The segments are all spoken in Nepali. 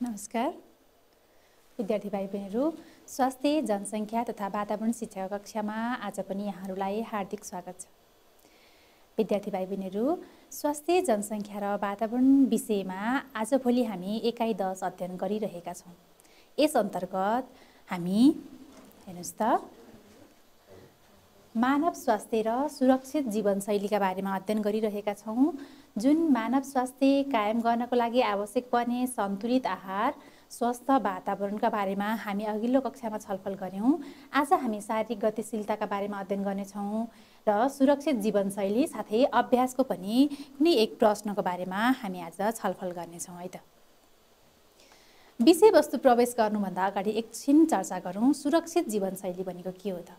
नमस्कार। विद्यार्थी भाइ बहिनीहरू स्वास्थ्य जनसङ्ख्या तथा वातावरण शिक्षा कक्षामा आज पनि यहाँहरूलाई हार्दिक स्वागत छ। विद्यार्थी भाइ बहिनीहरू स्वास्थ्य जनसङ्ख्या र वातावरण विषयमा आजभोलि हामी एकाइ दस अध्ययन गरिरहेका छौँ। यस अन्तर्गत हामी हेर्नुहोस् त मानव स्वास्थ्य र सुरक्षित जीवनशैलीका बारेमा अध्ययन गरिरहेका छौँ। जुन मानव स्वास्थ्य कायम गर्नको लागि आवश्यक पर्ने सन्तुलित आहार स्वस्थ वातावरणका बारेमा हामी अघिल्लो कक्षामा छलफल गऱ्यौँ। आज हामी शारीरिक गतिशीलताका बारेमा अध्ययन गर्नेछौँ र सुरक्षित जीवनशैली साथै अभ्यासको पनि कुनै एक प्रश्नको बारेमा हामी आज छलफल गर्नेछौँ है त। विषयवस्तु प्रवेश गर्नुभन्दा अगाडि एकछिन चर्चा गरौँ। सुरक्षित जीवनशैली भनेको के हो त?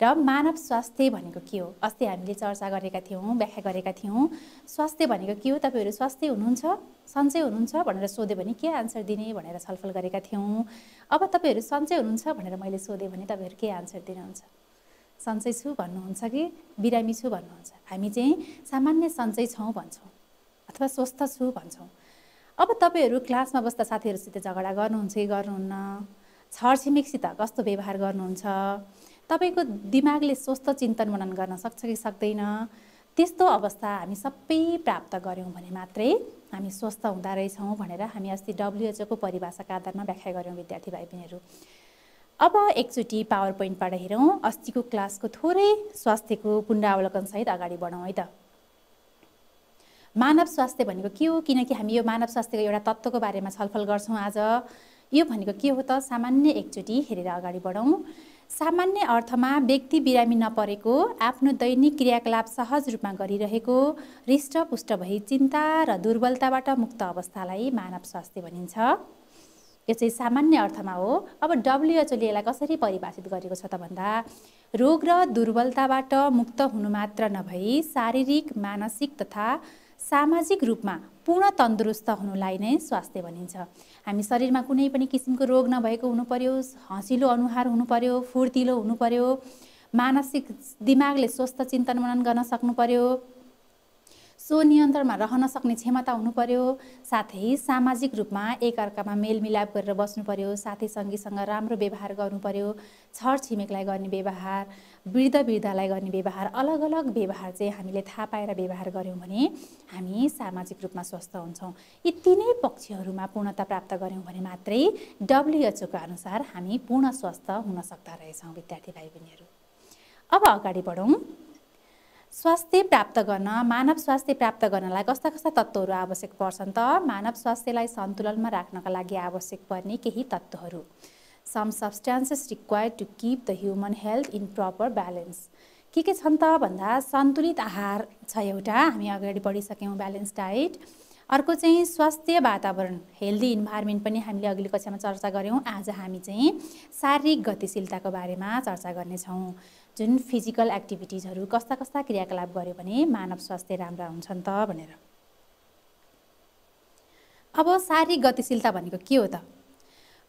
र मानव स्वास्थ्य भनेको के हो? अस्ति हामीले चर्चा गरेका थियौँ व्याख्या गरेका थियौँ। स्वास्थ्य भनेको के हो? तपाईँहरू स्वास्थ्य हुनुहुन्छ सन्चै हुनुहुन्छ भनेर सोध्यो भने के आन्सर दिने भनेर छलफल गरेका थियौँ। अब तपाईँहरू सन्चै हुनुहुन्छ भनेर मैले सोधेँ भने तपाईँहरू के आन्सर दिनुहुन्छ? सन्चै छु भन्नुहुन्छ कि बिरामी छु भन्नुहुन्छ? हामी चाहिँ सामान्य सन्चै छौँ भन्छौँ अथवा स्वस्थ छु भन्छौँ। अब तपाईँहरू क्लासमा बस्दा साथीहरूसित झगडा गर्नुहुन्छ कि गर्नुहुन्न? छरछिमेकसित कस्तो व्यवहार गर्नुहुन्छ? तपाईँको दिमागले स्वस्थ चिन्तन मनन गर्न सक्छ कि सक्दैन? त्यस्तो अवस्था हामी सबै प्राप्त गऱ्यौँ भने मात्रै हामी स्वस्थ हुँदो रहेछौँ भनेर हामी अस्ति डब्लुएचओको परिभाषाका आधारमा व्याख्या गऱ्यौँ विद्यार्थी भाइ बहिनीहरू अब एकचोटि पावर पोइन्टबाट हेरौँ। अस्तिको क्लासको थोरै स्वास्थ्यको पुनरावलोकनसहित अगाडि बढौँ है त। मानव स्वास्थ्य भनेको के हो? किनकि हामी यो मानव स्वास्थ्यको एउटा तत्त्वको बारेमा छलफल गर्छौँ आज। यो भनेको के हो त? सामान्य एकचोटि हेरेर अगाडि बढौँ। सामान्य अर्थमा व्यक्ति बिरामी नपरेको आफ्नो दैनिक क्रियाकलाप सहज रूपमा गरिरहेको हृष्टपुष्ट भई चिन्ता र दुर्बलताबाट मुक्त अवस्थालाई मानव स्वास्थ्य भनिन्छ। यो चाहिँ सामान्य अर्थमा हो। अब डब्लुएचओले यसलाई कसरी परिभाषित गरेको छ त भन्दा रोग र दुर्बलताबाट मुक्त हुनु मात्र नभई शारीरिक मानसिक तथा सामाजिक रूपमा पूर्ण तन्दुरुस्त हुनुलाई नै स्वास्थ्य भनिन्छ। हामी शरीरमा कुनै पनि किसिमको रोग नभएको हुनु पर्यो हँसिलो अनुहार हुनु पर्यो फुर्तिलो हुनु पर्यो मानसिक दिमागले स्वस्थ चिन्तन मनन गर्न सक्नु पर्यो स्वनियन्त्रणमा रहन सक्ने क्षमता हुनु पर्यो साथै सामाजिक रूपमा एकअर्कामा मेलमिलाप गरेर बस्नु पर्यो साथी सङ्गीसँग राम्रो व्यवहार गर्नु पर्यो छर छिमेकलाई गर्ने व्यवहार वृद्ध वृद्धलाई गर्ने व्यवहार अलग अलग व्यवहार चाहिँ हामीले थाहा पाएर व्यवहार गऱ्यौँ भने हामी सामाजिक रूपमा स्वस्थ हुन्छौँ। यी तिनै पक्षहरूमा पूर्णता प्राप्त गऱ्यौँ भने मात्रै डब्लुएचओको अनुसार हामी पूर्ण स्वस्थ हुन सक्दा रहेछौँ विद्यार्थी भाइ बहिनीहरू अब अगाडि बढौँ। स्वास्थ्य प्राप्त गर्न मानव स्वास्थ्य प्राप्त गर्नलाई कस्ता कस्ता तत्त्वहरू आवश्यक पर्छन् त? मानव स्वास्थ्यलाई सन्तुलनमा राख्नका लागि आवश्यक पर्ने केही तत्त्वहरू। Some substances required to keep the human health in proper balance के के छन् त? भन्दा सन्तुलित आहार छ एउटा। हामी अगाडि बढिसक्यौँ ब्यालेन्स डाइट अर्को चाहिँ स्वास्थ्य वातावरण। हेल्दी इन्भाइरोमेन्ट पनि हामीले अघिल्लो कक्षामा चर्चा गऱ्यौँ। आज हामी चाहिँ शारीरिक गतिशीलताको बारेमा चर्चा गर्नेछौँ। जुन फिजिकल एक्टिभिटिजहरू कस्ता कस्ता क्रियाकलाप गऱ्यो भने मानव स्वास्थ्य राम्रा हुन्छन् त भनेर। अब शारीरिक गतिशीलता भनेको के हो त?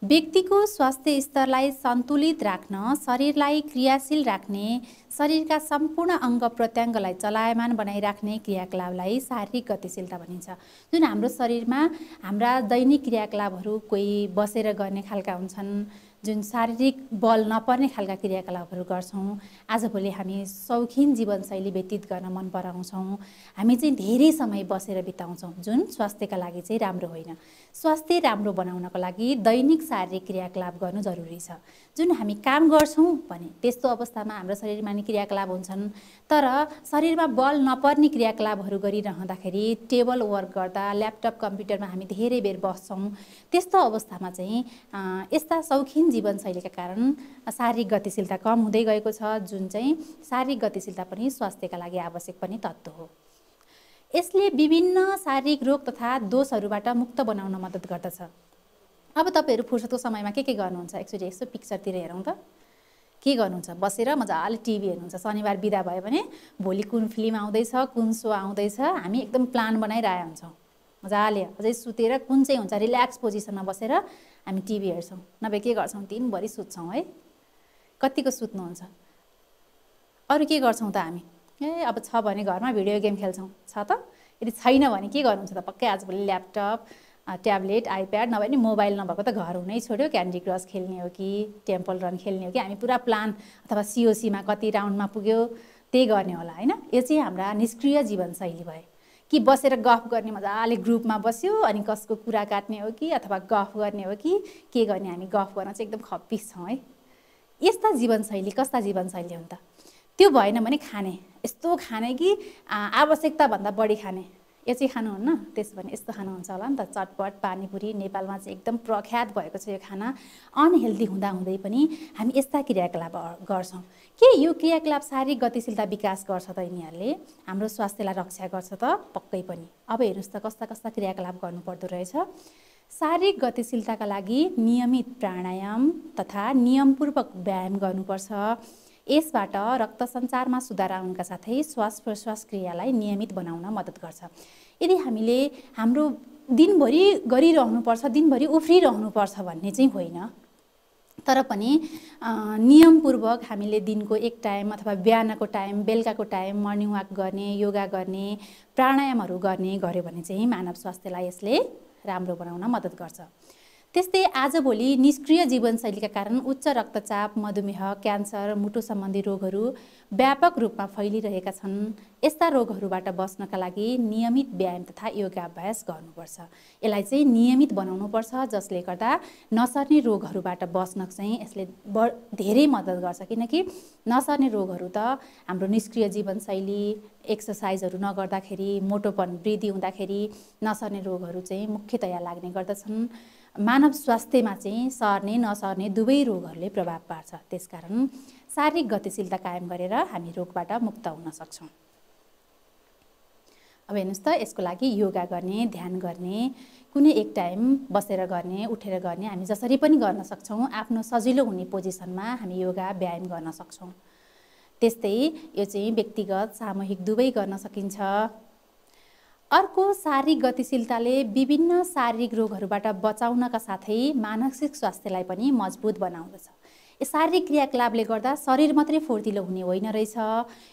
व्यक्तिको स्वास्थ्य स्तरलाई सन्तुलित राख्न शरीरलाई क्रियाशील राख्ने शरीरका सम्पूर्ण अङ्ग प्रत्यङ्गलाई चलायमान बनाइराख्ने क्रियाकलापलाई शारीरिक गतिशीलता भनिन्छ। जुन हाम्रो शरीरमा हाम्रा दैनिक क्रियाकलापहरू कोही बसेर गर्ने खालका हुन्छन् जुन शारीरिक बल नपर्ने खालका क्रियाकलापहरू गर्छौँ आजभोलि हामी सौखिन जीवनशैली व्यतीत गर्न मन पराउँछौँ। हामी चाहिँ धेरै समय बसेर बिताउँछौँ जुन स्वास्थ्यका लागि चाहिँ राम्रो होइन। स्वास्थ्य राम्रो बनाउनको लागि दैनिक शारीरिक क्रियाकलाप गर्नु जरुरी छ। जुन हामी काम गर्छौँ भने त्यस्तो अवस्थामा हाम्रो शरीरमा नि क्रियाकलाप हुन्छन्। तर शरीरमा बल नपर्ने क्रियाकलापहरू गरिरहँदाखेरि टेबल वर्क गर्दा ल्यापटप कम्प्युटरमा हामी धेरै बेर बस्छौँ। त्यस्तो अवस्थामा चाहिँ यस्ता सौखिन जीवनशैलीका कारण शारीरिक गतिशीलता कम हुँदै गएको छ जुन चाहिँ शारीरिक गतिशीलता पनि स्वास्थ्यका लागि आवश्यक पनि तत्त्व हो। यसले विभिन्न शारीरिक रोग तथा दोषहरूबाट मुक्त बनाउन मद्दत गर्दछ। अब तपाईँहरू फुर्सदको समयमा के के गर्नुहुन्छ? एकचोटि यसो पिक्चरतिर हेरौँ त। के गर्नुहुन्छ? बसेर मजाले टिभी हेर्नुहुन्छ। शनिबार बिदा भयो भने भोलि कुन फिल्म आउँदैछ कुन सो आउँदैछ हामी एकदम प्लान बनाइरहेको हुन्छौँ। मजाले अझै सुतेर कुन चाहिँ हुन्छ रिल्याक्स पोजिसनमा बसेर हामी टिभी हेर्छौँ। नभए के गर्छौँ? दिनभरि सुत्छौँ है। कतिको सुत्नुहुन्छ? अरू के गर्छौँ त हामी? ए अब छ भने घरमा भिडियो गेम खेल्छौँ। छ त? यदि छैन भने के गर्नुहुन्छ त? पक्कै आजभोलि ल्यापटप ट्याब्लेट आइप्याड नभए नि मोबाइल नभएको त घर हुनै छोड्यो। क्यान्डी क्रस खेल्ने हो कि टेम्पल रन खेल्ने हो कि हामी पुरा प्लान अथवा सिओसीमा कति राउन्डमा पुग्यो त्यही गर्ने होला होइन? यो चाहिँ हाम्रा निष्क्रिय जीवनशैली भयो कि बसेर गफ गर्ने मजाले ग्रुपमा बस्यो अनि कसको कुरा काट्ने हो कि अथवा गफ गर्ने हो कि के गर्ने हामी गफ गर्न चाहिँ एकदम खप्पिस छौँ है? यस्ता जीवनशैली कस्ता जीवनशैली हुन् त? त्यो भएन भने खाने। यस्तो खाने कि आवश्यकताभन्दा बढी खाने। यो चाहिँ खानुहुन्न त्यसो भने यस्तो खानुहुन्छ होला नि त। चटपट पानीपुरी नेपालमा चाहिँ एकदम प्रख्यात भएको छ यो खाना। अनहेल्दी हुँदाहुँदै पनि हामी यस्ता क्रियाकलाप गर्छौँ। के यो क्रियाकलाप शारीरिक गतिशीलता विकास गर्छ त यिनीहरूले? हाम्रो स्वास्थ्यलाई रक्षा गर्छ त पक्कै पनि। अब हेर्नुहोस् त कस्ता कस्ता क्रियाकलाप गर्नुपर्दो रहेछ। शारीरिक गतिशीलताका लागि नियमित प्राणायाम तथा नियमपूर्वक व्यायाम गर्नुपर्छ। यसबाट रक्त सञ्चारमा सुधार आउनुका साथै श्वास प्रश्वास क्रियालाई नियमित बनाउन मद्दत गर्छ। यदि हामीले हाम्रो दिनभरि गरिरहनुपर्छ दिनभरि उफ्रिरहनुपर्छ भन्ने चाहिँ होइन। तर पनि नियमपूर्वक हामीले दिनको एक टाइम अथवा बिहानको टाइम बेलुकाको टाइम मर्निङ वाक गर्ने योगा गर्ने प्राणायामहरू गर्ने गऱ्यो भने चाहिँ मानव स्वास्थ्यलाई यसले राम्रो बनाउन मद्दत गर्छ। त्यस्तै आजभोलि निष्क्रिय जीवनशैलीका कारण उच्च रक्तचाप मधुमेह क्यान्सर मुटु सम्बन्धी रोगहरू व्यापक रूपमा फैलिरहेका छन्। यस्ता रोगहरूबाट बस्नका लागि नियमित व्यायाम तथा योगाभ्यास गर्नुपर्छ। यसलाई चाहिँ नियमित बनाउनुपर्छ जसले गर्दा नसर्ने रोगहरूबाट बस्न चाहिँ यसले ब धेरै मद्दत गर्छ। किनकि नसर्ने रोगहरू त हाम्रो निष्क्रिय जीवनशैली एक्सर्साइजहरू नगर्दाखेरि मोटोपन वृद्धि हुँदाखेरि नसर्ने रोगहरू चाहिँ मुख्यतया लाग्ने गर्दछन्। मानव स्वास्थ्यमा चाहिँ सर्ने नसर्ने दुवै रोगहरूले प्रभाव पार्छ। त्यसकारण शारीरिक गतिशीलता कायम गरेर हामी रोगबाट मुक्त हुन सक्छौँ। अब हेर्नुहोस् त यसको लागि योगा गर्ने ध्यान गर्ने कुनै एक टाइम बसेर गर्ने उठेर गर्ने हामी जसरी पनि गर्न सक्छौँ आफ्नो सजिलो हुने पोजिसनमा हामी योगा व्यायाम गर्न सक्छौँ। त्यस्तै यो चाहिँ व्यक्तिगत सामूहिक दुवै गर्न सकिन्छ। अर्को शारीरिक गतिशीलताले विभिन्न शारीरिक रोगहरूबाट बचाउनका साथै मानसिक स्वास्थ्यलाई पनि मजबुत बनाउँदछ। शारीरिक क्रियाकलापले गर्दा शरीर मात्रै फुर्तिलो हुने होइन रहेछ।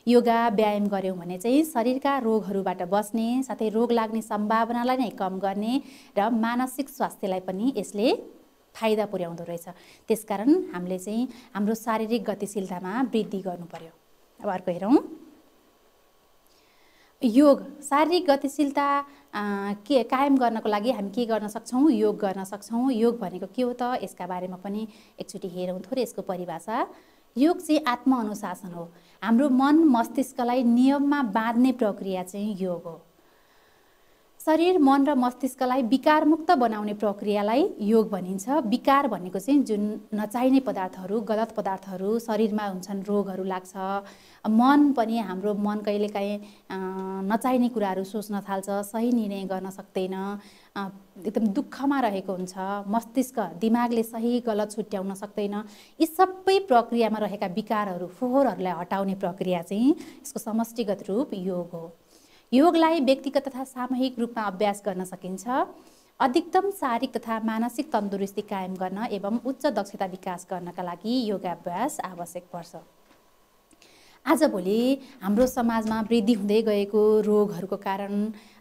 योगा व्यायाम गऱ्यौँ भने चाहिँ शरीरका रोगहरूबाट बस्ने साथै रोग लाग्ने सम्भावनालाई नै कम गर्ने र मानसिक स्वास्थ्यलाई पनि यसले फाइदा पुर्याउँदो रहेछ। त्यसकारण हामीले चाहिँ हाम्रो शारीरिक गतिशीलतामा वृद्धि गर्नु पर्यो। अब अर्को हेरौँ। योग शारीरिक गतिशीलता के कायम गर्नको लागि हामी के गर्न सक्छौँ? योग गर्न सक्छौँ। योग भनेको के हो त? यसका बारेमा पनि एकचोटि हेरौँ थोरै यसको परिभाषा। योग चाहिँ आत्मअनुशासन हो। हाम्रो मन मस्तिष्कलाई नियममा बाँध्ने प्रक्रिया चाहिँ योग हो। शरीर मन र मस्तिष्कलाई विकारमुक्त बनाउने प्रक्रियालाई योग भनिन्छ। विकार भनेको चाहिँ जुन नचाहिने पदार्थहरू गलत पदार्थहरू शरीरमा हुन्छन् रोगहरू लाग्छ। मन पनि हाम्रो मन कहिलेकाहीँ नचाहिने कुराहरू सोच्न थाल्छ सही निर्णय गर्न सक्दैन एकदम दुःखमा रहेको हुन्छ। मस्तिष्क दिमागले सही गलत छुट्याउन सक्दैन। यी सबै प्रक्रियामा रहेका विकारहरू फोहोरहरूलाई हटाउने प्रक्रिया चाहिँ यसको समष्टिगत रूप योग हो। योगलाई व्यक्तिगत तथा सामूहिक रूपमा अभ्यास गर्न सकिन्छ। अधिकतम शारीरिक तथा मानसिक तन्दुरुस्ती कायम गर्न एवं उच्च दक्षता विकास गर्नका लागि योगाभ्यास आवश्यक पर्छ। आजभोलि हाम्रो समाजमा वृद्धि हुँदै गएको रोगहरूको कारण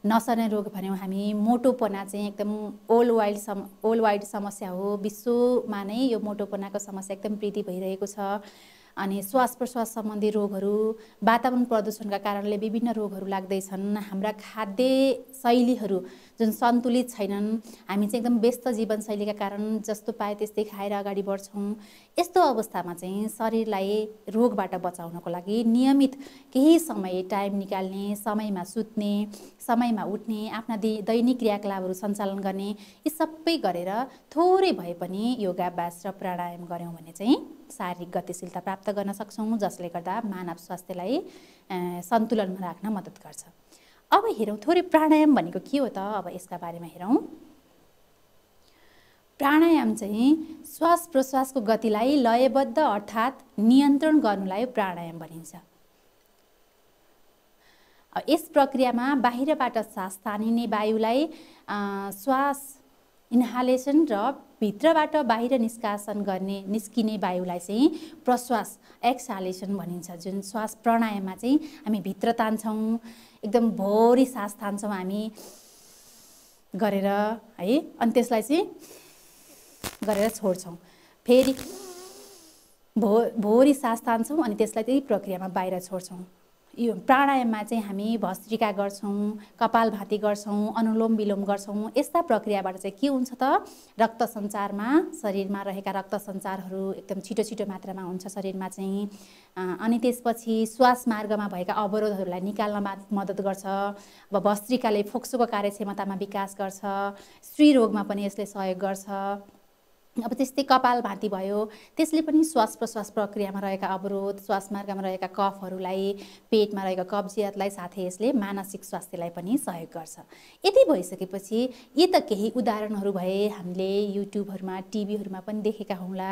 नसर्ने रोग भन्यौँ हामी मोटोपना चाहिँ एकदम old wild some worldwide समस्या हो। विश्वमा नै यो मोटोपनाको समस्या एकदम वृद्धि भइरहेको छ। अनि श्वास प्रश्वास सम्बन्धी रोगहरू वातावरण प्रदूषणका कारणले विभिन्न रोगहरू लाग्दैछन्। हाम्रा खाद्य शैलीहरू जुन सन्तुलित छैनन् हामी चाहिँ एकदम व्यस्त जीवनशैलीका कारण जस्तो पाए त्यस्तै खाएर अगाडि बढ्छौँ। यस्तो अवस्थामा चाहिँ शरीरलाई रोगबाट बचाउनको लागि नियमित केही समय टाइम निकाल्ने समयमा सुत्ने समयमा उठ्ने आफ्ना दैनिक क्रियाकलापहरू सञ्चालन गर्ने यी सबै गरेर थोरै भए पनि योगाभ्यास र प्राणायाम गऱ्यौँ भने चाहिँ शारीरिक गतिशीलता प्राप्त गर्न सक्छौँ जसले गर्दा मानव स्वास्थ्यलाई सन्तुलनमा राख्न मद्दत गर्छ। अब हेरौँ थोरै प्राणायाम भनेको के हो त? अब यसका बारेमा हेरौँ। प्राणायाम चाहिँ श्वास प्रश्वासको गतिलाई लयबद्ध अर्थात् नियन्त्रण गर्नुलाई प्राणायाम भनिन्छ। यस प्रक्रियामा बाहिरबाट सास तानिने वायुलाई श्वास इन्हालेसन र भित्रबाट बाहिर निष्कासन गर्ने निस्किने वायुलाई चाहिँ प्रश्वास एक्सहालेसन भनिन्छ जुन श्वास प्राणायाममा चाहिँ हामी भित्र तान्छौँ। एकदम भोरी सास तान्छौँ हामी। गरेर है अनि त्यसलाई चाहिँ गरेर छोड्छौँ। फेरि भो भोरी सास तान्छौँ अनि त्यसलाई त्यही प्रक्रियामा बाहिर छोड्छौँ। यो प्राणायाममा चाहिँ हामी भस्त्रिका गर्छौँ कपाल भाती गर्छौँ अनुलोम विलोम गर्छौँ। यस्ता प्रक्रियाबाट चाहिँ के हुन्छ त? रक्त सञ्चारमा शरीरमा रहेका रक्त सञ्चारहरू एकदम छिटो छिटो मात्रामा हुन्छ शरीरमा चाहिँ। अनि त्यसपछि श्वास मार्गमा भएका अवरोधहरूलाई निकाल्नमा मद्दत गर्छ। अब भस्त्रिकाले फोक्सोको कार्यक्षमतामा विकास गर्छ। स्त्री रोगमा पनि यसले सहयोग गर्छ। अब त्यस्तै कपाल भाती भयो त्यसले पनि श्वास प्रश्वास प्रक्रियामा रहेका अवरोध श्वास मार्गमा रहेका कफहरूलाई पेटमा रहेका कब्जियतलाई साथै यसले मानसिक स्वास्थ्यलाई पनि सहयोग गर्छ। यति भइसकेपछि यी त केही उदाहरणहरू भए हामीले युट्युबहरूमा टिभीहरूमा पनि देखेका हौँला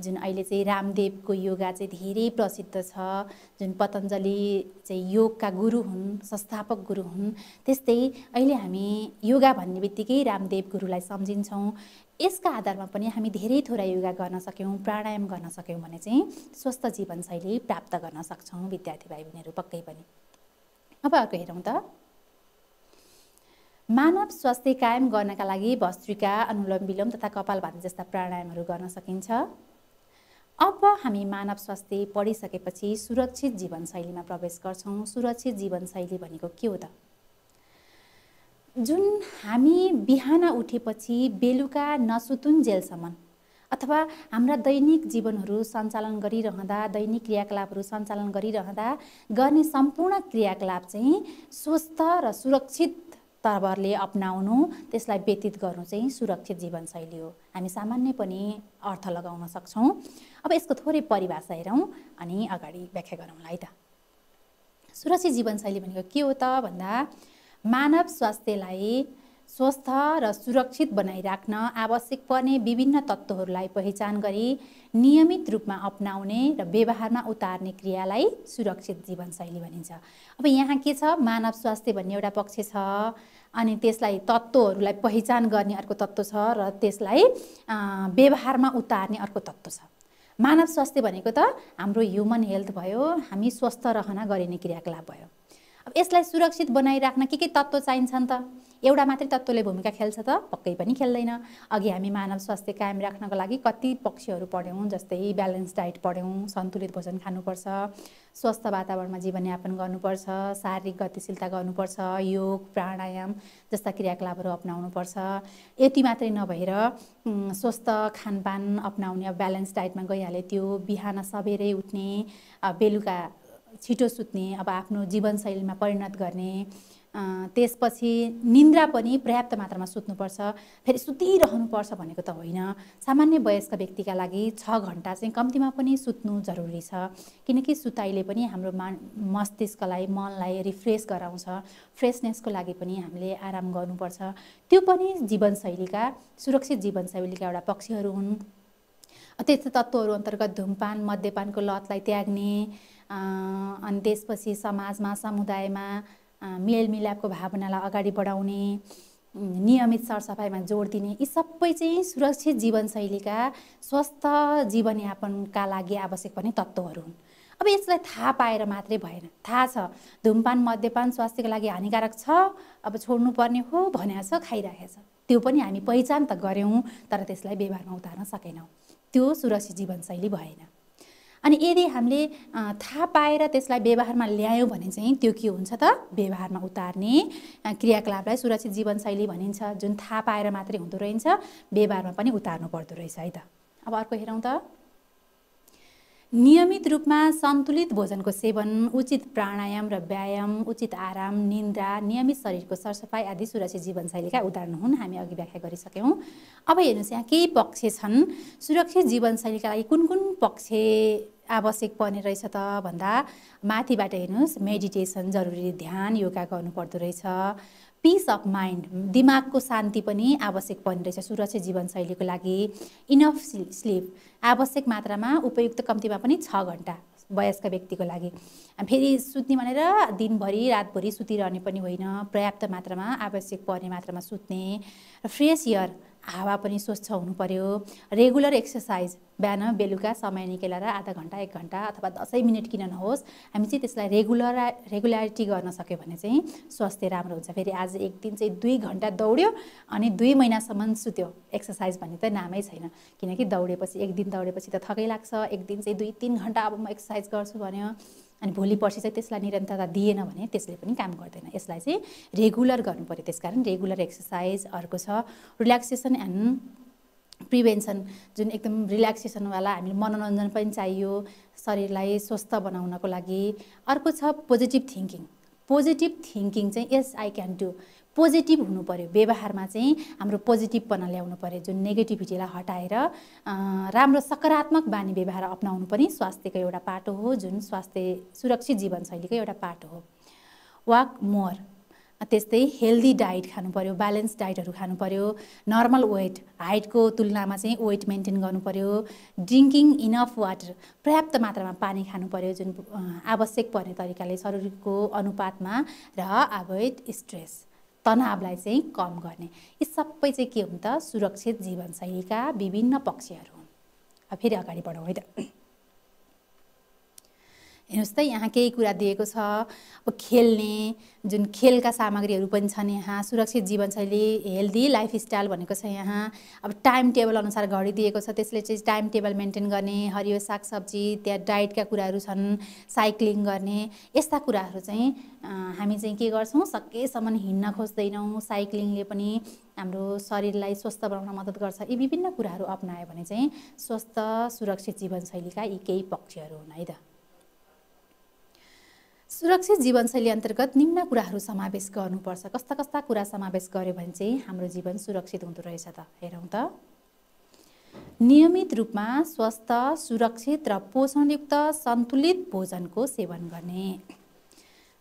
जुन अहिले चाहिँ रामदेवको योगा चाहिँ धेरै प्रसिद्ध छ जुन पतञ्जली चाहिँ योगका गुरु हुन् संस्थापक गुरु हुन् त्यस्तै अहिले हामी योगा भन्ने बित्तिकै रामदेव गुरुलाई सम्झिन्छौँ। यसका आधारमा पनि हामी धेरै थोरै योगा गर्न सक्यौँ प्राणायाम गर्न सक्यौँ भने चाहिँ स्वस्थ जीवनशैली प्राप्त गर्न सक्छौँ विद्यार्थी भाइ बहिनीहरू पक्कै पनि। अब अर्को हेरौँ त। मानव स्वास्थ्य कायम गर्नका लागि भस्त्रिका अनुलोम विलोम तथा कपालभाती जस्ता प्राणायामहरू गर्न सकिन्छ। अब हामी मानव स्वास्थ्य पढिसकेपछि सुरक्षित जीवनशैलीमा प्रवेश गर्छौँ। सुरक्षित जीवनशैली भनेको के हो त? जुन हामी बिहान उठेपछि बेलुका नसुतुन्जेलसम्म अथवा हाम्रा दैनिक जीवनहरू सञ्चालन गरिरहँदा दैनिक क्रियाकलापहरू सञ्चालन गरिरहँदा गर्ने सम्पूर्ण क्रियाकलाप चाहिँ स्वस्थ र सुरक्षित तवरले अप्नाउनु त्यसलाई व्यतीत गर्नु चाहिँ सुरक्षित जीवनशैली हो। हामी सामान्य पनि अर्थ लगाउन सक्छौँ। अब यसको थोरै परिभाषा हेरौँ अनि अगाडि व्याख्या गरौँला है त। सुरक्षित जीवनशैली भनेको के हो त भन्दा मानव स्वास्थ्यलाई स्वस्थ र सुरक्षित बनाइराख्न आवश्यक पर्ने विभिन्न तत्त्वहरूलाई पहिचान गरी नियमित रूपमा अप्नाउने र व्यवहारमा उतार्ने क्रियालाई सुरक्षित जीवनशैली भनिन्छ। अब यहाँ के छ? मानव स्वास्थ्य भन्ने एउटा पक्ष छ अनि त्यसलाई तत्त्वहरूलाई पहिचान गर्ने अर्को तत्त्व छ र त्यसलाई व्यवहारमा उतार्ने अर्को तत्त्व छ। मानव स्वास्थ्य भनेको त हाम्रो ह्युमन हेल्थ भयो हामी स्वस्थ रहन गरिने क्रियाकलाप भयो। अब यसलाई सुरक्षित बनाइराख्न के के तत्त्व चाहिन्छन् त? एउटा मात्रै तत्त्वले भूमिका खेल्छ त? पक्कै पनि खेल्दैन। अघि हामी मानव स्वास्थ्य कायम राख्नको लागि कति पक्षहरू पढ्यौँ जस्तै ब्यालेन्स डाइट पढ्यौँ सन्तुलित भोजन खानुपर्छ स्वस्थ वातावरणमा जीवनयापन गर्नुपर्छ शारीरिक गतिशीलता गर्नुपर्छ योग प्राणायाम जस्ता क्रियाकलापहरू अप्नाउनुपर्छ। यति मात्रै नभएर स्वस्थ खानपान अप्नाउने अब ब्यालेन्स डाइटमा गइहाल्यो त्यो बिहान सबेरै उठ्ने बेलुका छिटो सुत्ने अब आफ्नो जीवनशैलीमा परिणत गर्ने त्यसपछि निन्द्रा पनि पर्याप्त मात्रामा सुत्नुपर्छ। फेरि सुतिरहनुपर्छ भनेको त होइन। सामान्य वयस्क व्यक्तिका लागि छ घन्टा चाहिँ कम्तीमा पनि सुत्नु जरुरी छ। किनकि सुताइले पनि हाम्रो मा मस्तिष्कलाई मनलाई रिफ्रेस गराउँछ। फ्रेसनेसको लागि पनि हामीले आराम गर्नुपर्छ। त्यो पनि जीवनशैलीका सुरक्षित जीवनशैलीका एउटा पक्षहरू हुन्। त्यस्तो तत्त्वहरू अन्तर्गत धुमपान मद्यपानको लतलाई त्याग्ने अनि त्यसपछि समाजमा समुदायमा मेलमिलापको भावनालाई अगाडि बढाउने नियमित सरसफाइमा जोड दिने यी सबै चाहिँ सुरक्षित जीवनशैलीका स्वस्थ जीवनयापनका लागि आवश्यक पर्ने तत्त्वहरू हुन्। अब यसलाई थाहा पाएर मात्रै भएन। थाहा छ धुमपान मद्यपान स्वास्थ्यको लागि हानिकारक छ अब छोड्नुपर्ने हो भनेको छ खाइरहेको छ। त्यो पनि हामी पहिचान त गऱ्यौँ तर त्यसलाई व्यवहारमा उतार्न सकेनौँ। त्यो सुरक्षित जीवनशैली भएन। अनि यदि हामीले थाहा पाएर त्यसलाई व्यवहारमा ल्यायौँ भने चाहिँ त्यो के हुन्छ त? व्यवहारमा उतार्ने क्रियाकलापलाई सुरक्षित जीवनशैली भनिन्छ जुन थाहा पाएर मात्रै हुँदो रहेछ व्यवहारमा पनि उतार्नु पर्दो रहेछ है त। अब अर्को हेरौँ त। नियमित रूपमा सन्तुलित भोजनको सेवन उचित प्राणायाम र व्यायाम उचित आराम निन्द्रा नियमित शरीरको सरसफाइ आदि सुरक्षित जीवनशैलीका उदाहरण हुन् हामी अघि व्याख्या गरिसक्यौँ अब हेर्नुहोस् यहाँ केही पक्ष छन्। सुरक्षित जीवनशैलीका लागि कुन कुन पक्ष आवश्यक पर्ने रहेछ त भन्दा माथिबाट हेर्नुहोस् मेडिटेसन जरुरी ध्यान योगा गर्नुपर्दो रहेछ। पिस अफ माइन्ड दिमागको शान्ति पनि आवश्यक पर्ने रहेछ सुरक्षित जीवनशैलीको लागि। इनफ स्लिप आवश्यक मात्रामा उपयुक्त कम्तीमा पनि छ घन्टा वयस्क व्यक्तिको लागि। फेरि सुत्ने भनेर दिनभरि रातभरि सुतिरहने पनि होइन पर्याप्त मात्रामा आवश्यक पर्ने मात्रामा सुत्ने। र फ्रेस एयर हावा पनि स्वच्छ हुनु पऱ्यो रेगुलर एक्सर्साइज बिहान बेलुका समय निकालेर आधा घन्टा एक घन्टा अथवा दसैँ मिनट किन नहोस् हामी चाहिँ त्यसलाई रेगुलर रेगुलारिटी गर्न सक्यो भने चाहिँ स्वास्थ्य राम्रो हुन्छ। फेरि आज एक दिन चाहिँ दुई घन्टा दौड्यो अनि दुई महिनासम्म सुत्यो। एक्सर्साइज भन्ने त नामै छैन। किनकि दौडेपछि एक दिन दौडेपछि त थकै लाग्छ। एक दिन चाहिँ दुई तिन घन्टा अब म एक्सर्साइज गर्छु भन्यो। अनि भोलि पर्सि चाहिँ त्यसलाई निरन्तरता दिएन भने त्यसले पनि काम गर्दैन। यसलाई चाहिँ रेगुलर गर्नु पऱ्यो। त्यस कारण रेगुलर एक्सर्साइज अर्को छ। रिल्याक्सेसन एन्ड प्रिभेन्सन जुन एकदम रिल्याक्सेसनवाला हामीले मनोरञ्जन पनि चाहियो शरीरलाई स्वस्थ बनाउनको लागि। अर्को छ पोजिटिभ थिङ्किङ। पोजिटिभ थिङ्किङ चाहिँ yes I can do. Positive हुनु पऱ्यो व्यवहारमा चाहिँ हाम्रो पोजिटिभपना ल्याउनु पऱ्यो जुन नेगेटिभिटीलाई हटाएर राम्रो सकारात्मक बानी व्यवहार अप्नाउनु पनि स्वास्थ्यको एउटा पाटो हो जुन स्वास्थ्य सुरक्षित जीवनशैलीको एउटा पाटो हो। वाक मोर त्यस्तै हेल्दी डाइट खानु पऱ्यो ब्यालेन्स डाइटहरू खानु पऱ्यो नर्मल वेट हाइटको तुलनामा चाहिँ वेट मेन्टेन गर्नु पऱ्यो ड्रिङ्किङ इनफ वाटर पर्याप्त मात्रामा पानी खानु पऱ्यो जुन आवश्यक पर्ने तरिकाले शरीरको अनुपातमा र एभोइड स्ट्रेस। तनावलाई चाहिँ कम गर्ने। यी सबै चाहिँ के हुन् त? सुरक्षित जीवनशैलीका विभिन्न पक्षहरू हुन्। फेरि अगाडि बढौँ है त। हेर्नुहोस् त यहाँ केही कुरा दिएको छ। अब खेल्ने जुन खेलका सामग्रीहरू पनि छन् यहाँ सुरक्षित जीवनशैली हेल्दी लाइफस्टाइल भनेको छ यहाँ। अब टाइम टेबल अनुसार घडी दिएको छ त्यसले चाहिँ टाइम टेबल मेन्टेन गर्ने हरियो सागसब्जी त्यहाँ डाइटका कुराहरू छन् साइक्लिङ गर्ने यस्ता कुराहरू चाहिँ हामी चाहिँ के गर्छौँ सकेसम्म हिँड्न खोज्दैनौँ। साइक्लिङले पनि हाम्रो शरीरलाई स्वस्थ बनाउन मद्दत गर्छ। यी विभिन्न कुराहरू अप्नायो भने चाहिँ स्वस्थ सुरक्षित जीवनशैलीका यी केही पक्षहरू हुन् है त। सुरक्षित जीवनशैली अन्तर्गत निम्न कुराहरू समावेश गर्नुपर्छ। कस्ता कस्ता कुरा समावेश गर्यो भने चाहिँ हाम्रो जीवन सुरक्षित हुँदो रहेछ त? हेरौँ त। नियमित रूपमा स्वस्थ सुरक्षित र पोषणयुक्त सन्तुलित भोजनको सेवन गर्ने।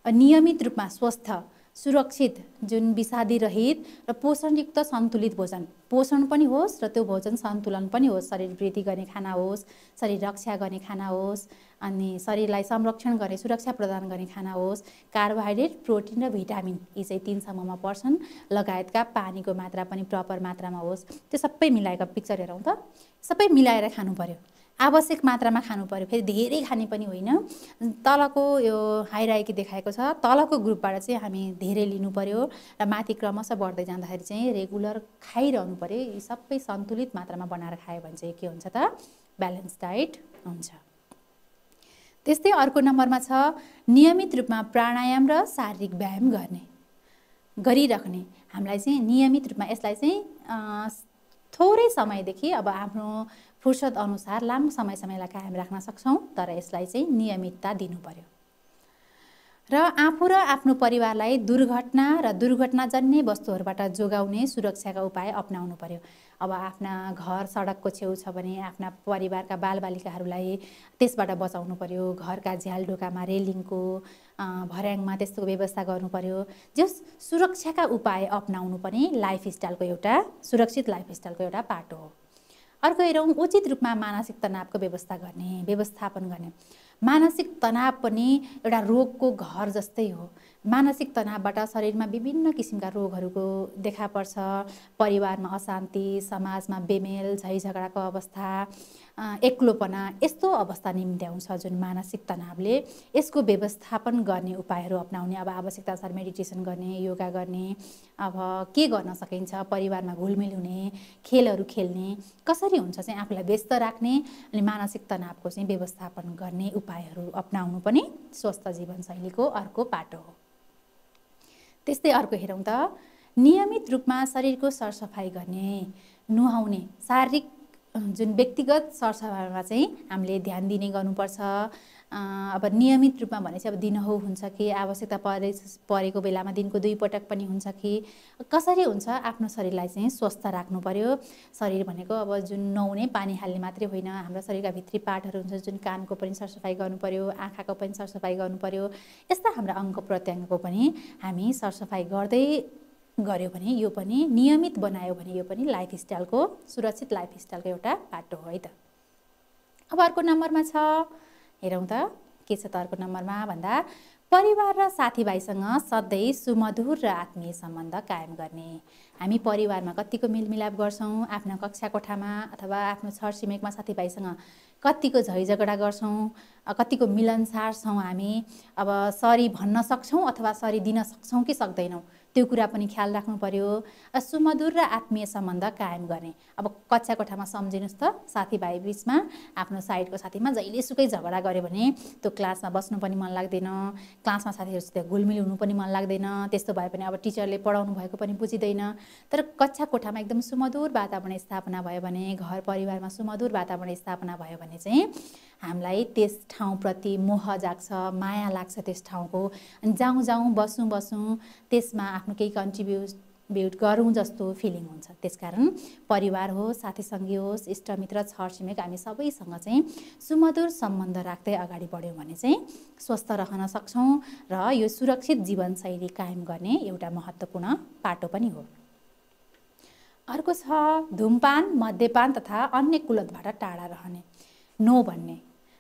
नियमित रूपमा स्वस्थ सुरक्षित जुन विषादीरहित र पोषणयुक्त सन्तुलित भोजन। पोषण पनि होस् र त्यो भोजन सन्तुलन पनि होस्। शरीर वृद्धि गर्ने खाना होस् शरीर रक्षा गर्ने खाना होस् अनि शरीरलाई संरक्षण गर्ने सुरक्षा प्रदान गर्ने खाना होस्। कार्बोहाइड्रेट प्रोटिन र भिटामिन यी चाहिँ तिनसम्ममा पर्छन्। लगायतका पानीको मात्रा पनि प्रपर मात्रामा होस्। त्यो सबै मिलाएको पिक्चर हेरौँ त। सबै मिलाएर खानु पऱ्यो आवश्यक मात्रामा खानु पऱ्यो फेरि धेरै खाने पनि होइन। तलको यो हाइराइकी देखाएको छ। तलको ग्रुपबाट चाहिँ हामी धेरै लिनु पऱ्यो र माथि क्रमशः बढ्दै जाँदाखेरि चाहिँ रेगुलर खाइरहनु पऱ्यो यी सबै सन्तुलित मात्रामा बनाएर खायो भने चाहिँ के हुन्छ त? ब्यालेन्स डाइट हुन्छ। त्यस्तै अर्को नम्बरमा छ नियमित रूपमा प्राणायाम र शारीरिक व्यायाम गर्ने गरिराख्ने। हामीलाई चाहिँ नियमित रूपमा यसलाई चाहिँ थोरै समयदेखि अब आफ्नो फुर्सद अनुसार लामो समय समयलाई कायम राख्न सक्छौँ तर यसलाई चाहिँ नियमितता दिनु पर्यो र आफू र आफ्नो परिवारलाई दुर्घटना र दुर्घटनाजन्य वस्तुहरूबाट जोगाउने सुरक्षाका उपाय अप्नाउनु पर्यो अब आफ्ना घर सडकको छेउ छ भने आफ्ना परिवारका बालबालिकाहरूलाई त्यसबाट बचाउनु पर्यो घरका झ्याल ढोकामा रेलिङको भर्याङमा त्यस्तो व्यवस्था गर्नु पर्यो जस सुरक्षाका उपाय अप्नाउनु पनि लाइफस्टाइलको एउटा सुरक्षित लाइफस्टाइलको एउटा पाटो हो। अर्को हेरौँ उचित रूपमा मानसिक तनावको व्यवस्था गर्ने व्यवस्थापन गर्ने। मानसिक तनाव पनि एउटा रोगको घर जस्तै हो। मानसिक तनावबाट शरीरमा विभिन्न किसिमका रोगहरूको देखा पर्छ। परिवारमा अशान्ति समाजमा बेमेल झैझगडाको अवस्था एक्लोपना यस्तो अवस्था निम्त्याउँछ जुन मानसिक तनावले। यसको व्यवस्थापन गर्ने उपायहरू अप्नाउने अब आवश्यकता अनुसार मेडिटेसन गर्ने योगा गर्ने अब के गर्न सकिन्छ परिवारमा घुलमिल हुने खेलहरू खेल्ने कसरी हुन्छ चाहिँ आफूलाई व्यस्त राख्ने अनि मानसिक तनावको चाहिँ व्यवस्थापन गर्ने उपायहरू अप्नाउनु पनि स्वस्थ जीवनशैलीको अर्को पाटो हो। त्यस्तै अर्को हेरौँ त नियमित रूपमा शरीरको सरसफाइ गर्ने नुहाउने शारीरिक जुन व्यक्तिगत सरसफाइमा चाहिँ हामीले ध्यान दिने गर्नुपर्छ। अब नियमित रूपमा भने चाहिँ अब दिनहौ हुन्छ कि आवश्यकता परे परेको बेलामा दिनको दुई पटक पनि हुन्छ कि कसरी हुन्छ आफ्नो शरीरलाई चाहिँ स्वस्थ राख्नु पर्यो? शरीर भनेको अब जुन नुहाउने पानी हाल्ने मात्रै होइन। हाम्रो शरीरका भित्री पार्टहरू हुन्छ जुन कानको पनि सरसफाइ गर्नु पर्यो आँखाको पनि सरसफाइ गर्नु पर्यो। यस्ता हाम्रा अङ्ग प्रत्यङ्गको पनि हामी सरसफाइ गर्दै गऱ्यो भने यो पनि नियमित बनायो भने यो पनि लाइफस्टाइलको सुरक्षित लाइफस्टाइलको एउटा बाटो हो है त। अब अर्को नम्बरमा छ। हेरौँ त के छ त अर्को नम्बरमा? भन्दा परिवार र साथीभाइसँग सधैँ सुमधुर र आत्मीय सम्बन्ध कायम गर्ने। हामी परिवारमा कतिको मेलमिलाप गर्छौँ आफ्नो कक्षा कोठामा अथवा आफ्नो छरछिमेकमा साथीभाइसँग कतिको झैझगडा गर्छौँ कतिको मिलनसार छौँ हामी। अब सरी भन्न सक्छौँ अथवा सरी दिन सक्छौँ कि सक्दैनौँ। त्यो कुरा पनि ख्याल राख्नु पर्यो। सुमधुर र आत्मीय सम्बन्ध कायम गर्ने। अब कक्षा कोठामा सम्झिनुहोस् त साथीभाइ बिचमा आफ्नो साइडको साथीमा जहिले सुकै झगडा गऱ्यो भने त्यो क्लासमा बस्नु पनि मन लाग्दैन क्लासमा साथीहरूसित घुलमिल हुनु पनि मन लाग्दैन त्यस्तो भए पनि अब टिचरले पढाउनु भएको पनि बुझिँदैन। तर कक्षा कोठामा एकदम सुमधुर वातावरण स्थापना भयो भने घर परिवारमा सुमधुर वातावरण स्थापना भयो भने चाहिँ हामीलाई त्यस ठाउँप्रति मोह जाग्छ माया लाग्छ त्यस ठाउँको। अनि जाउँ जाउँ बसौँ बसौँ त्यसमा आफ्नो केही कन्ट्रिब्युट ब्युट गरौँ जस्तो फिलिङ हुन्छ। त्यसकारण परिवार होस् साथीसङ्गी होस् इष्टमित्र छरछिमेक हामी सबैसँग चाहिँ सुमधुर सम्बन्ध राख्दै अगाडि बढ्यौँ भने चाहिँ स्वस्थ रहन सक्छौँ र यो सुरक्षित जीवनशैली कायम गर्ने एउटा महत्त्वपूर्ण पाटो पनि हो। अर्को छ धुमपान मद्यपान तथा अन्य कुलतबाट टाढा रहने। नो भन्ने।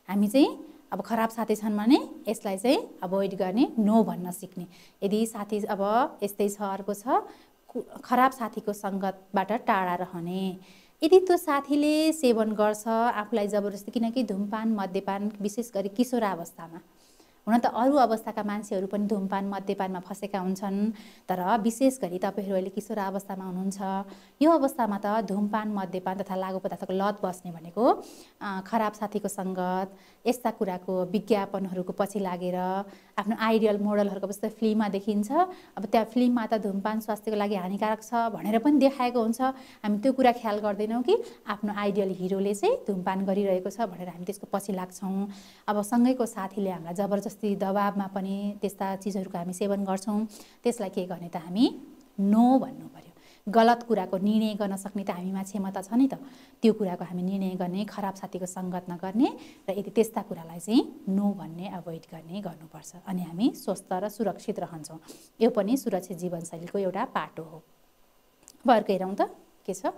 हामी चाहिँ अब खराब साथी छन् भने यसलाई चाहिँ अभोइड गर्ने नो भन्न सिक्ने। यदि साथी अब यस्तै छ अर्को छ खराब साथीको सङ्गतबाट टाढा रहने। यदि त्यो साथीले सेवन गर्छ आफूलाई जबरजस्ती किनकि धुमपान मद्यपान विशेष गरी किशोरावस्थामा। हुन त अरू अवस्थाका मान्छेहरू पनि धुमपान मद्यपानमा फँसेका हुन्छन् तर विशेष गरी तपाईँहरू अहिले किशोर अवस्थामा हुनुहुन्छ। यो अवस्थामा त धुमपान मद्यपान तथा लागु पदार्थको लत बस्ने भनेको खराब साथीको सङ्गत यस्ता कुराको विज्ञापनहरूको पछि लागेर आफ्नो आइडियल मोडलहरूको जस्तै फिल्ममा देखिन्छ। अब त्यहाँ फिल्ममा त धुमपान स्वास्थ्यको लागि हानिकारक छ भनेर पनि देखाएको हुन्छ। हामी त्यो कुरा ख्याल गर्दैनौँ कि आफ्नो आइडियल हिरोले चाहिँ धुमपान गरिरहेको छ भनेर हामी त्यसको पछि लाग्छौँ। अब सँगैको साथीले हामीलाई जबरजस्ती दबाबमा पनि त्यस्ता चिजहरूको हामी सेवन गर्छौँ। त्यसलाई के गर्ने त हामी? नो भन्नु पऱ्यो गलत कुराको निर्णय गर्न सक्ने त हामीमा क्षमता छ नि त। त्यो कुराको हामी निर्णय गर्ने खराब साथीको सङ्गत नगर्ने र यदि त्यस्ता कुरालाई चाहिँ नो भन्ने अभोइड गर्ने गर्नुपर्छ अनि हामी स्वस्थ र सुरक्षित रहन्छौँ। यो पनि सुरक्षित जीवनशैलीको एउटा पाटो हो। अब अर्को हेरौँ त के छ?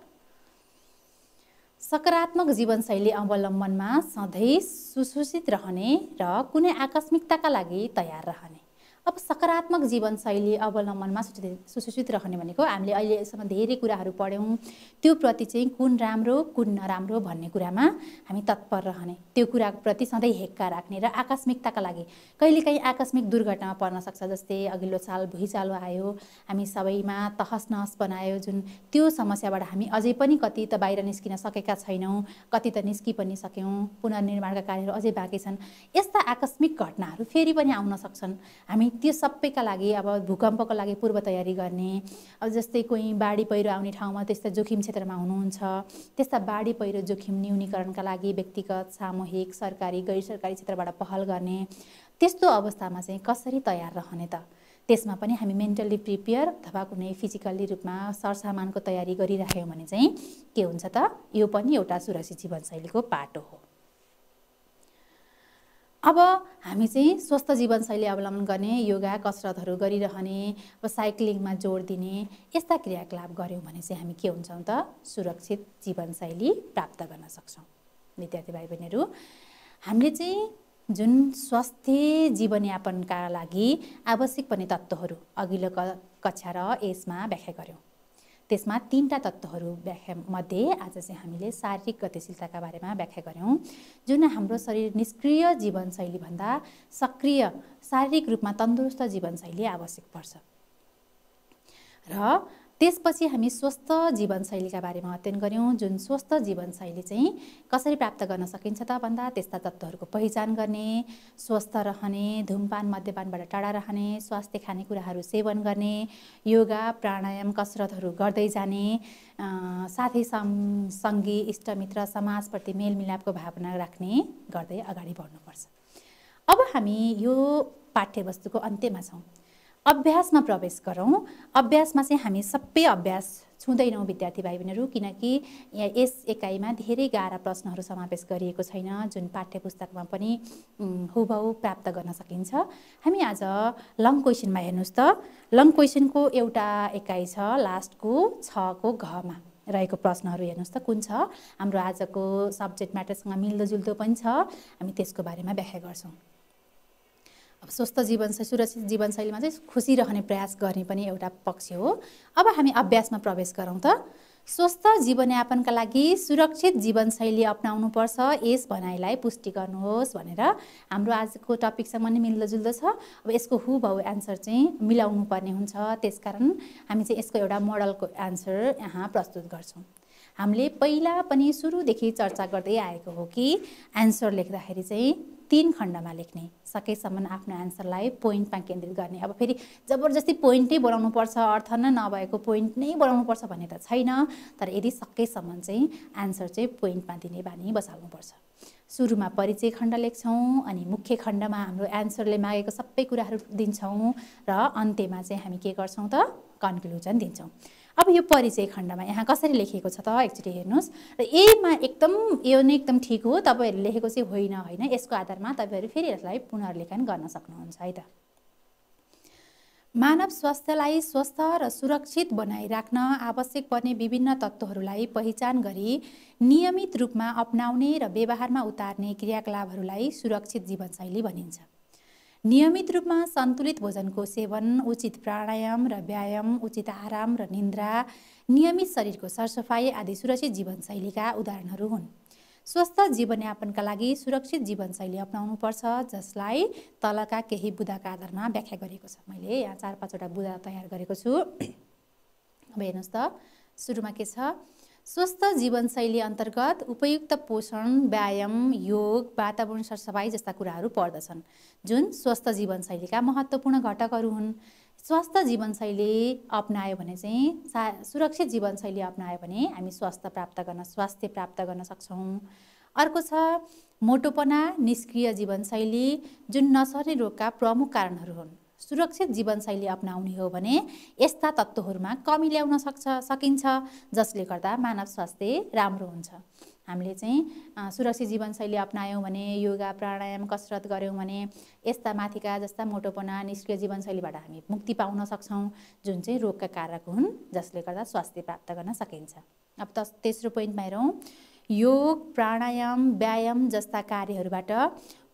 सकारात्मक जीवनशैली अवलम्बनमा सधैँ सुसूचित रहने र कुनै आकस्मिकताका लागि तयार रहने। अब सकारात्मक जीवनशैली अवलम्बनमा सुसूचित रहने भनेको हामीले अहिलेसम्म धेरै कुराहरू पढ्यौँ। त्यो प्रति चाहिँ कुन राम्रो कुन नराम्रो भन्ने कुरामा हामी तत्पर रहने। त्यो कुराप्रति सधैँ हेक्का राख्ने र आकस्मिकताका लागि कहिलेकाहीँ आकस्मिक दुर्घटनामा पर्न सक्छ जस्तै अघिल्लो साल भुइँचालो आयो हामी सबैमा तहस नहस बनायो जुन त्यो समस्याबाट हामी अझै पनि कति त बाहिर निस्किन सकेका छैनौँ कति त निस्कि पनि सक्यौँ पुनर्निर्माणका कार्यहरू अझै बाँकी छन्। यस्ता आकस्मिक घटनाहरू फेरि पनि आउन सक्छन्। हामी त्यो सबैका लागि अब भूकम्पको लागि पूर्व तयारी गर्ने अब जस्तै कोही बाढी पहिरो आउने ठाउँमा त्यस्ता जोखिम क्षेत्रमा हुनुहुन्छ त्यस्ता बाढी पहिरो जोखिम न्यूनीकरणका लागि व्यक्तिगत सामूहिक सरकारी गैर सरकारी क्षेत्रबाट पहल गर्ने त्यस्तो अवस्थामा चाहिँ कसरी तयार रहने त? त्यसमा पनि हामी मेन्टल्ली प्रिपेयर अथवा कुनै फिजिकल्ली रूपमा सरसामानको तयारी गरिराख्यौँ भने चाहिँ के हुन्छ त? यो पनि एउटा सुरक्षित जीवनशैलीको पाटो हो। अब हामी चाहिँ स्वस्थ जीवनशैली अवलम्बन गर्ने योगा कसरतहरू गरिरहने अब साइक्लिङमा जोड दिने यस्ता क्रियाकलाप गऱ्यौँ भने चाहिँ हामी के हुन्छौँ त? सुरक्षित जीवनशैली प्राप्त गर्न सक्छौँ। विद्यार्थी भाइ बहिनीहरू हामीले चाहिँ जुन स्वास्थ्य जीवनयापनका लागि आवश्यक पर्ने तत्त्वहरू अघिल्लो कक्षा र यसमा व्याख्या गऱ्यौँ। त्यसमा तिनवटा तत्त्वहरू व्याख्या मध्ये आज चाहिँ हामीले शारीरिक गतिशीलताका बारेमा व्याख्या गऱ्यौँ। जुन हाम्रो शरीर निष्क्रिय जीवनशैलीभन्दा सक्रिय शारीरिक रूपमा तन्दुरुस्त जीवनशैली आवश्यक पर्छ। र त्यसपछि हामी स्वस्थ जीवनशैलीका बारेमा अध्ययन गऱ्यौँ। जुन स्वस्थ जीवनशैली चाहिँ कसरी प्राप्त गर्न सकिन्छ त भन्दा त्यस्ता तत्त्वहरूको पहिचान गर्ने स्वस्थ रहने धुमपान मद्यपानबाट टाढा रहने स्वास्थ्य खानेकुराहरू सेवन गर्ने योगा प्राणायाम कसरतहरू गर्दै जाने साथै सङ्गी इष्टमित्र समाजप्रति मेलमिलापको भावना राख्ने गर्दै अगाडि बढ्नुपर्छ। अब हामी यो पाठ्यवस्तुको अन्त्यमा छौँ। अभ्यासमा प्रवेश गरौँ। अभ्यासमा चाहिँ हामी सबै अभ्यास छुँदैनौँ विद्यार्थी भाइ बहिनीहरू किनकि यस एकाइमा धेरै गाह्रा प्रश्नहरू समावेश गरिएको छैन जुन पाठ्य पुस्तकमा पनि हुबहु प्राप्त गर्न सकिन्छ। हामी आज लङ क्वेसनमा हेर्नुहोस् त। लङ क्वेसनको एउटा एकाइ छ लास्टको छको घमा रहेको प्रश्नहरू हेर्नुहोस् त कुन छ? हाम्रो आजको सब्जेक्ट म्याटरसँग मिल्दोजुल्दो पनि छ। हामी त्यसको बारेमा व्याख्या गर्छौँ। अब स्वस्थ जीवनशैली सुरक्षित जीवनशैलीमा चाहिँ खुसी रहने प्रयास गर्ने पनि एउटा पक्ष हो। अब हामी अभ्यासमा प्रवेश गरौँ त। स्वस्थ जीवनयापनका लागि सुरक्षित जीवनशैली अप्नाउनुपर्छ। यस भनाइलाई पुष्टि गर्नुहोस् भनेर हाम्रो आजको टपिकसँग पनि मिल्दोजुल्दो छ। अब यसको हु भाउ एन्सर चाहिँ मिलाउनु पर्ने हुन्छ। त्यसकारण हामी चाहिँ यसको एउटा मोडलको एन्सर यहाँ प्रस्तुत गर्छौँ। हामीले पहिला पनि सुरुदेखि चर्चा गर्दै आएको हो कि एन्सर लेख्दाखेरि चाहिँ तिन खण्डमा लेख्ने सकेसम्म आफ्नो एन्सरलाई पोइन्टमा केन्द्रित गर्ने। अब फेरि जबरजस्ती पोइन्टै बनाउनुपर्छ अर्थ नै नभएको पोइन्ट नै बनाउनुपर्छ भन्ने त छैन तर यदि सकेसम्म चाहिँ एन्सर चाहिँ पोइन्टमा दिने बानी बसाल्नुपर्छ। सुरुमा परिचय खण्ड लेख्छौँ अनि मुख्य खण्डमा हाम्रो एन्सरले मागेको सबै कुराहरू दिन्छौँ र अन्त्यमा चाहिँ हामी के गर्छौँ त? कन्क्लुजन दिन्छौँ। अब यो परिचय खण्डमा यहाँ कसरी लेखिएको छ त एकचोटि हेर्नुहोस्। र एमा एकदम यो नै एकदम ठिक हो तपाईँहरूले लेखेको चाहिँ होइन होइन यसको आधारमा तपाईँहरू फेरि यसलाई पुनर्लेखन गर्न सक्नुहुन्छ है त। मानव स्वास्थ्यलाई स्वस्थ र सुरक्षित बनाइराख्न आवश्यक पर्ने विभिन्न तत्त्वहरूलाई पहिचान गरी नियमित रूपमा अप्नाउने र व्यवहारमा उतार्ने क्रियाकलापहरूलाई सुरक्षित जीवनशैली भनिन्छ। नियमित रूपमा सन्तुलित भोजनको सेवन उचित प्राणायाम र व्यायाम उचित आराम र निन्द्रा नियमित शरीरको सरसफाइ आदि सुरक्षित जीवनशैलीका उदाहरणहरू हुन्। स्वस्थ जीवनयापनका लागि सुरक्षित जीवनशैली अप्नाउनुपर्छ जसलाई तलका केही बुदाका आधारमा व्याख्या गरेको छ। मैले यहाँ चार पाँचवटा बुदा तयार गरेको छु। अब हेर्नुहोस् त सुरुमा के छ? स्वस्थ जीवनशैली अन्तर्गत उपयुक्त पोषण व्यायाम योग वातावरण सरसफाइ जस्ता कुराहरू पर्दछन् जुन स्वस्थ जीवनशैलीका महत्त्वपूर्ण घटकहरू हुन्। स्वस्थ जीवनशैली अप्नायो भने चाहिँ सा सुरक्षित जीवनशैली अप्नायो भने हामी स्वास्थ्य प्राप्त गर्न स्वास्थ्य प्राप्त गर्न सक्छौँ। अर्को छ मोटोपना निष्क्रिय जीवनशैली जुन नसर्ने रोगका प्रमुख कारणहरू हुन्। सुरक्षित जीवनशैली अप्नाउने हो भने यस्ता तत्त्वहरूमा कमी ल्याउन सक्छ सकिन्छ जसले गर्दा मानव स्वास्थ्य राम्रो हुन्छ। हामीले चाहिँ सुरक्षित जीवनशैली अप्नायौँ भने योगा प्राणायाम कसरत गऱ्यौँ भने यस्ता माथिका जस्ता मोटोपना निष्क्रिय जीवनशैलीबाट हामी मुक्ति पाउन सक्छौँ जुन चाहिँ रोगका कारक हुन् जसले गर्दा स्वास्थ्य प्राप्त गर्न सकिन्छ। अब त तेस्रो पोइन्टमा हेरौँ। योग प्राणायाम व्यायाम जस्ता कार्यहरूबाट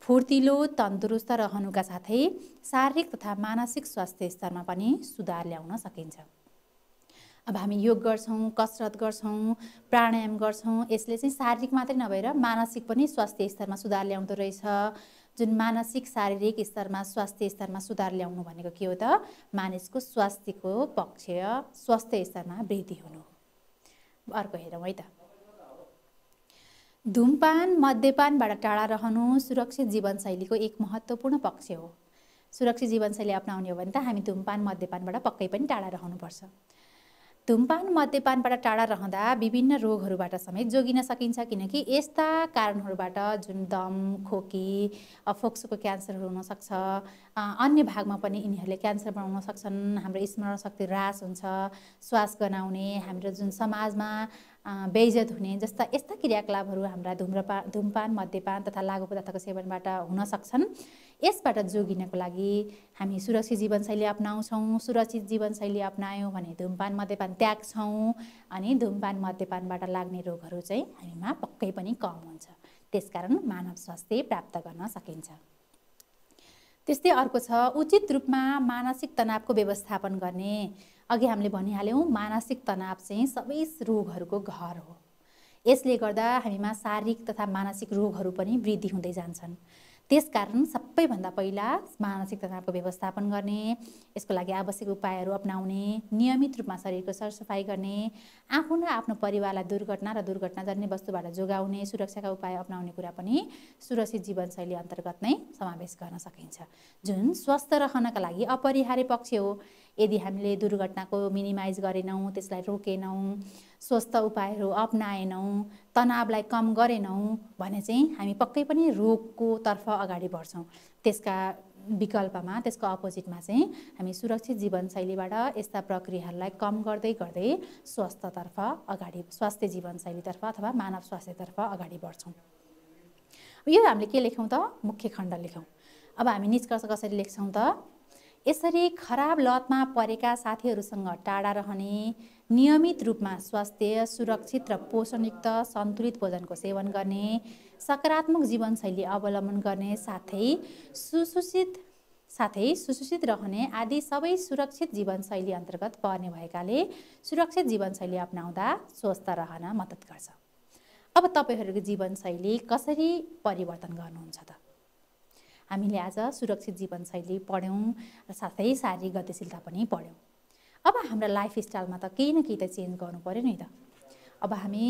फुर्तिलो तन्दुरुस्त रहनुका साथै शारीरिक तथा मानसिक स्वास्थ्य स्तरमा पनि सुधार ल्याउन सकिन्छ। अब हामी योग गर्छौँ कसरत गर्छौँ प्राणायाम गर्छौँ यसले चाहिँ शारीरिक मात्रै नभएर मानसिक पनि स्वास्थ्य स्तरमा सुधार ल्याउँदो रहेछ। जुन मानसिक शारीरिक स्तरमा स्वास्थ्य स्तरमा सुधार ल्याउनु भनेको के हो त? मानिसको स्वास्थ्यको पक्ष स्वास्थ्य स्तरमा वृद्धि हुनु अर्को हेरौँ है त। धुमपान मद्यपानबाट टाढा रहनु सुरक्षित जीवनशैलीको एक महत्त्वपूर्ण पक्ष हो। सुरक्षित जीवनशैली अप्नाउने हो भने त हामी धुमपान मद्यपानबाट पक्कै पनि टाढा रहनुपर्छ। धुमपान मद्यपानबाट टाढा रहँदा विभिन्न रोगहरूबाट समेत जोगिन सकिन्छ किनकि यस्ता कारणहरूबाट जुन दम खोकी फोक्सोको क्यान्सरहरू हुनसक्छ अन्य भागमा पनि यिनीहरूले क्यान्सर बनाउन सक्छन् हाम्रो स्मरण शक्ति ह्रास हुन्छ श्वास गनाउने हाम्रो जुन समाजमा बेइज्जत हुने जस्ता यस्ता क्रियाकलापहरू हाम्रा धुम्रपा धुमपान मद्यपान तथा लागु पदार्थको सेवनबाट हुन सक्छन्। यसबाट जोगिनको लागि हामी सुरक्षित जीवनशैली अप्नाउँछौँ सुरक्षित जीवनशैली अप्नायौँ भने धुमपान मद्यपान त्याग्छौँ अनि धुमपान मद्यपानबाट लाग्ने रोगहरू चाहिँ हामीमा पक्कै पनि कम हुन्छ। त्यसकारण मानव स्वास्थ्य प्राप्त गर्न सकिन्छ। त्यस्तै अर्को छ उचित रूपमा मानसिक तनावको व्यवस्थापन गर्ने। अघि हामीले भनिहाल्यौँ मानसिक तनाव चाहिँ सबै रोगहरूको घर हो। यसले गर्दा हामीमा शारीरिक तथा मानसिक रोगहरू पनि वृद्धि हुँदै जान्छन्। त्यसकारण सबैभन्दा पहिला मानसिक तनावको व्यवस्थापन गर्ने यसको लागि आवश्यक उपायहरू अप्नाउने नियमित रूपमा शरीरको सरसफाइ गर्ने आफू र आफ्नो परिवारलाई दुर्घटना र दुर्घटनाजन्य वस्तुबाट जोगाउने सुरक्षाका उपाय अप्नाउने कुरा पनि सुरक्षित जीवनशैली अन्तर्गत नै समावेश गर्न सकिन्छ। जुन स्वस्थ रहनका लागि अपरिहार्य पक्ष हो यदि हामीले दुर्घटनाको मिनिमाइज गरेनौँ त्यसलाई रोकेनौँ स्वस्थ उपायहरू अप्नाएनौँ तनावलाई कम गरेनौँ भने चाहिँ हामी पक्कै पनि रोगको तर्फ अगाडि बढ्छौँ। त्यसका विकल्पमा त्यसको अपोजिटमा चाहिँ हामी सुरक्षित जीवनशैलीबाट यस्ता प्रक्रियाहरूलाई कम गर्दै गर्दै स्वस्थतर्फ अगाडि स्वास्थ्य जीवनशैलीतर्फ अथवा मानव स्वास्थ्यतर्फ अगाडि बढ्छौँ। यो हामीले के लेखौँ त? मुख्य खण्ड लेखौँ अब हामी निष्कर्ष कसरी लेख्छौँ त? यसरी खराब लतमा परेका साथीहरूसँग टाढा रहने नियमित रूपमा स्वास्थ्य सुरक्षित र पोषणयुक्त सन्तुलित भोजनको सेवन गर्ने सकारात्मक जीवनशैली अवलम्बन गर्ने साथै सुसूचित साथै सुसूचित रहने आदि सबै सुरक्षित जीवनशैली अन्तर्गत पर्ने भएकाले सुरक्षित जीवनशैली अप्नाउँदा स्वस्थ रहन मद्दत गर्छ। अब तपाईँहरूको जीवनशैली कसरी परिवर्तन गर्नुहुन्छ त? हामीले आज सुरक्षित जीवनशैली पढ्यौँ र साथै शारीरिक गतिशीलता पनि पढ्यौँ। अब हाम्रो लाइफस्टाइलमा त केही न केही त चेन्ज गर्नु पऱ्यो नि त। अब हामी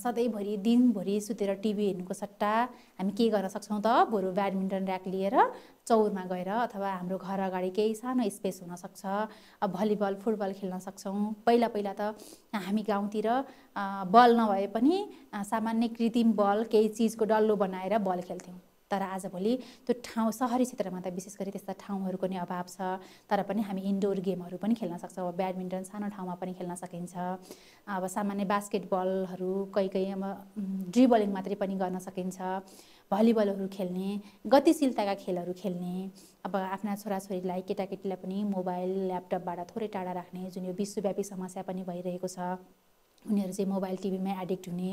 सधैँभरि दिनभरि सुतेर टिभी हेर्नुको सट्टा हामी के गर्न सक्छौँ त? बरु ब्याडमिन्टन ऱ्याक लिएर चौरमा गएर अथवा हाम्रो घर अगाडि केही सानो स्पेस हुनसक्छ अब भलिबल फुटबल खेल्न सक्छौँ। पहिला पहिला त हामी गाउँतिर बल नभए पनि सामान्य कृत्रिम बल केही चिजको डल्लो बनाएर बल खेल्थ्यौँ। तर आजभोलि त्यो ठाउँ सहरी क्षेत्रमा त विशेष गरी त्यस्ता ठाउँहरूको नि अभाव छ। तर पनि हामी इन्डोर गेमहरू पनि खेल्न सक्छौँ। अब ब्याडमिन्टन सानो ठाउँमा पनि खेल्न सकिन्छ। अब सामान्य बास्केटबलहरू कहीँ कहीँ अब ड्रिबलिङ मात्रै पनि गर्न सकिन्छ। भलिबलहरू खेल्ने गतिशीलताका खेलहरू खेल्ने अब आफ्ना छोराछोरीलाई केटाकेटीलाई पनि मोबाइल ल्यापटपबाट थोरै टाढा राख्ने जुन यो विश्वव्यापी समस्या पनि भइरहेको छ उनीहरू चाहिँ मोबाइल टिभीमै एडिक्ट हुने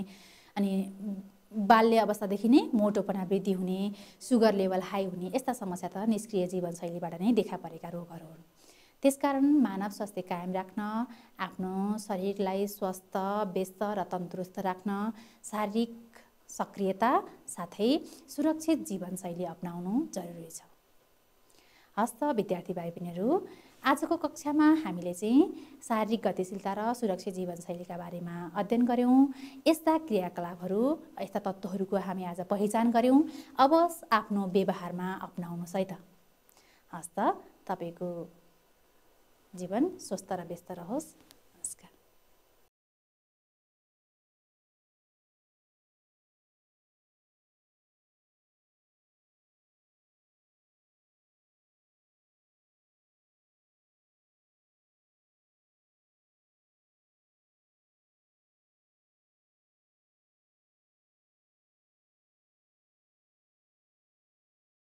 अनि बाल्य अवस्थादेखि नै मोटोपना वृद्धि हुने सुगर लेभल हाई हुने यस्ता समस्या त निष्क्रिय जीवनशैलीबाट नै देखा परेका रोगहरू हुन्। त्यसकारण मानव स्वास्थ्य कायम राख्न आफ्नो शरीरलाई स्वस्थ व्यस्त र तन्दुरुस्त राख्न शारीरिक सक्रियता साथै सुरक्षित जीवनशैली अप्नाउनु जरुरी छ। हस्त विद्यार्थी भाइ बहिनीहरू आजको कक्षामा हामीले चाहिँ शारीरिक गतिशीलता र सुरक्षित जीवनशैलीका बारेमा अध्ययन गऱ्यौँ। यस्ता क्रियाकलापहरू यस्ता तत्त्वहरूको हामी आज पहिचान गऱ्यौँ। अब आफ्नो व्यवहारमा अप्नाउनुहोस् है त। हस् त तपाईँको जीवन स्वस्थ र व्यस्त रहोस्।